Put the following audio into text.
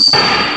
you